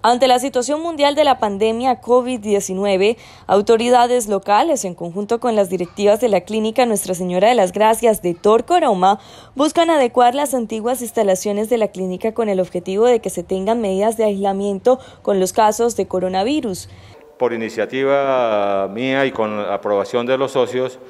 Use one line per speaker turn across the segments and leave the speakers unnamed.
Ante la situación mundial de la pandemia COVID-19, autoridades locales, en conjunto con las directivas de la clínica Nuestra Señora de las Gracias de Torcoroma, buscan adecuar las antiguas instalaciones de la clínica con el objetivo de que se tengan medidas de aislamiento con los casos de coronavirus.
Por iniciativa mía y con aprobación de los socios,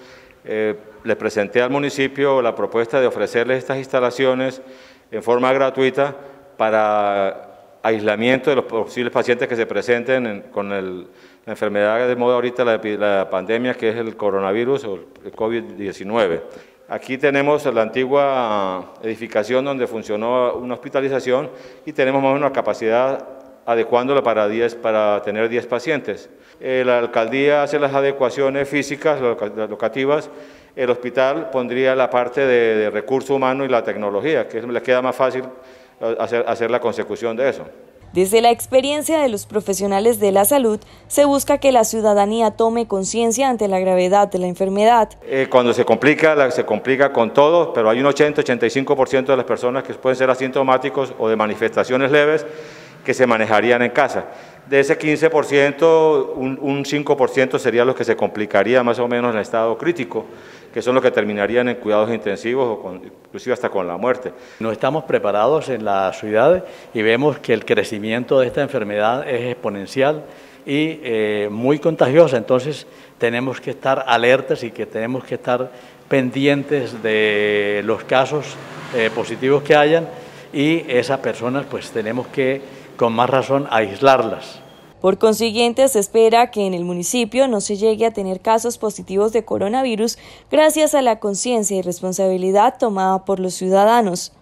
eh, les presenté al municipio la propuesta de ofrecerles estas instalaciones en forma gratuita para aislamiento de los posibles pacientes que se presenten con la enfermedad de moda ahorita, la, la, pandemia, que es el coronavirus o el COVID-19. Aquí tenemos la antigua edificación donde funcionó una hospitalización y tenemos más o menos una capacidad adecuándola para, 10, para tener 10 pacientes. Eh, la alcaldía hace las adecuaciones físicas, locativas, el hospital pondría la parte de, de recurso humano y la tecnología, que le queda más fácil hacer, hacer la consecución de eso.
Desde la experiencia de los profesionales de la salud, se busca que la ciudadanía tome conciencia ante la gravedad de la enfermedad.
Eh, cuando se complica, se complica con todo, pero hay un 80-85% de las personas que pueden ser asintomáticos o de manifestaciones leves que se manejarían en casa. De ese 15%, un, un 5% sería lo que se complicaría más o menos en estado crítico, que son los que terminarían en cuidados intensivos o inclusive hasta con la muerte.
No estamos preparados en la ciudad y vemos que el crecimiento de esta enfermedad es exponencial y eh, muy contagiosa, entonces tenemos que estar alertas y que tenemos que estar pendientes de los casos eh, positivos que hayan y esas personas pues tenemos que con más razón aislarlas.
Por consiguiente, se espera que en el municipio no se llegue a tener casos positivos de coronavirus gracias a la conciencia y responsabilidad tomada por los ciudadanos.